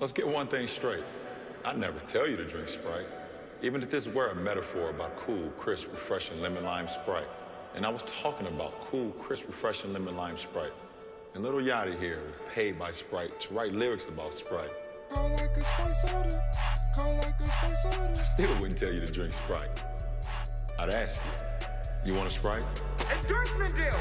Let's get one thing straight. I never tell you to drink Sprite, even if this were a metaphor about cool, crisp, refreshing lemon lime Sprite. And I was talking about cool, crisp, refreshing lemon lime Sprite. And Lil Yachty here was paid by Sprite to write lyrics about Sprite. Call like a Sprite soda. Call like a Sprite soda. Still wouldn't tell you to drink Sprite. I'd ask you, you want a Sprite? Endorsement deal